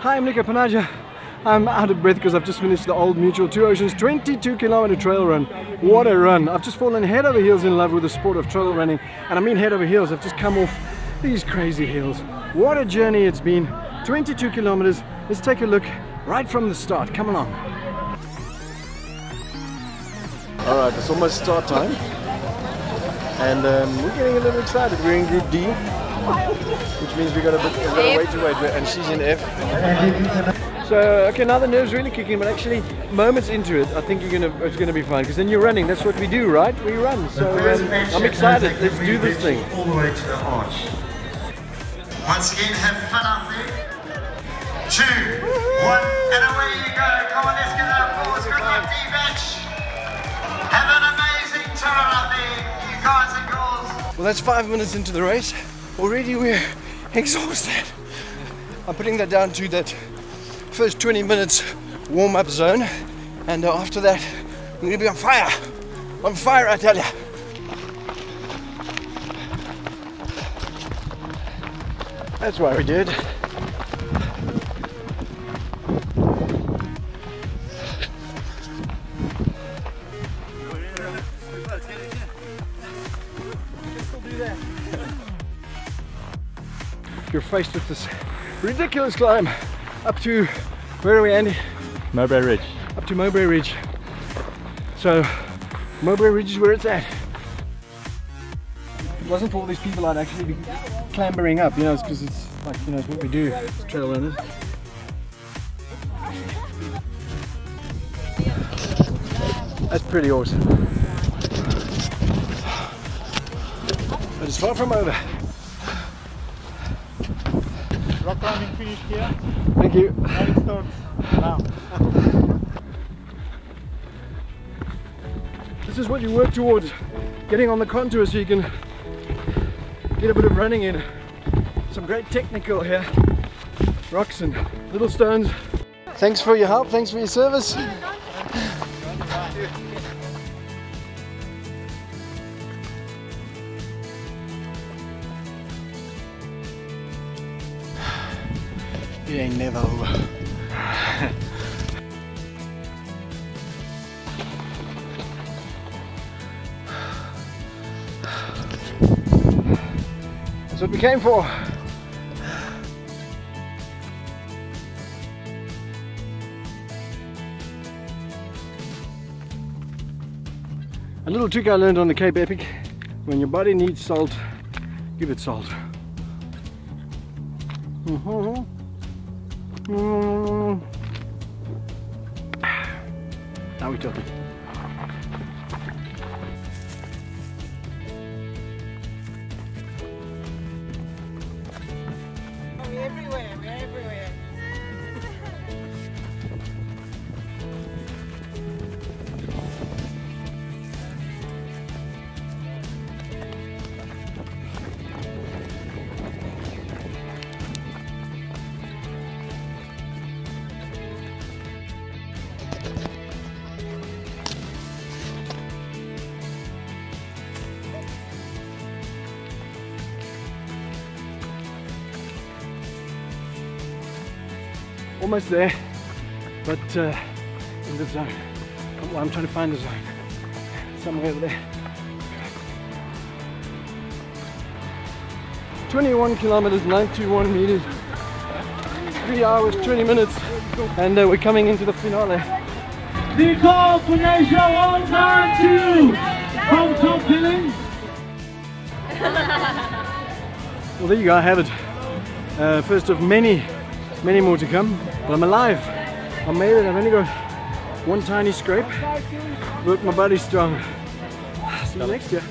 Hi, I'm Nico Panagio. I'm out of breath because I've just finished the Old Mutual Two Oceans 22 kilometer trail run. What a run. I've just fallen head over heels in love with the sport of trail running. And I mean head over heels. I've just come off these crazy hills. What a journey it's been. 22 kilometers. Let's take a look right from the start. Come along. All right, it's almost start time. And um, we're getting a little excited. We're in Group D, which means we've got a bit we've got a way to wait, and she's in F. So okay, now the nerves really kicking, but actually moments into it, I think you're gonna it's gonna be fine because then you're running. That's what we do, right? We run. So um, I'm excited. Let's do this thing. All the way to the arch. Once again, have fun out there. Two, one, and away you go. Come on, let's get it up. Forwards. Good luck, D-Batch. Have an amazing time out there, you guys and girls. Well, that's five minutes into the race. Already we're exhausted. I'm putting that down to that first 20 minutes warm-up zone, and uh, after that, we're gonna be on fire. On fire, I tell you. That's why we did. You're faced with this ridiculous climb up to where are we, Andy? Mowbray Ridge. Up to Mowbray Ridge. So Mowbray Ridge is where it's at. If it wasn't for all these people, I'd actually be clambering up. You know, it's because it's like you know it's what we do as trail runners. That's pretty awesome. But it's far from over. Rock climbing finished here. Thank you. Now it starts now. This is what you work towards, getting on the contour so you can get a bit of running in. Some great technical here. Rocks and little stones. Thanks for your help, thanks for your service. It ain't never over. That's what we came for. A little trick I learned on the Cape Epic, when your body needs salt, give it salt. Mhm. Mm. Now we're talking. Almost there, but uh, in the zone. Well, I'm trying to find the zone. Somewhere over there. 21 kilometers, 91 meters, 3 hours, 20 minutes, and uh, we're coming into the finale. Nicole Panagio 192 from Top Billing. Well, there you go, I have it. Uh, first of many, many more to come, but I'm alive. I made it, I've only got one tiny scrape, but my body's strong. See you next year.